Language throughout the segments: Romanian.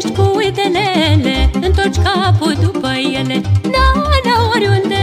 Vorbești cu uitelele Întorci capul după ele. Na, na, oriunde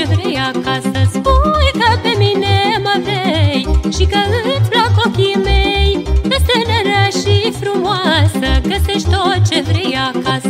ce vrei acasă. Spui că pe mine mă vrei Și că îți plac ochii mei. Că tânără și frumoasă Găsești tot ce vrei acasă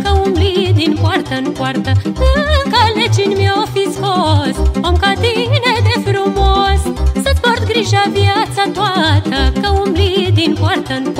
din poartă în poartă. În calecini mi-o fi scos Om ca tine de frumos. Să-ți port grija viața toată Că umbli din poartă în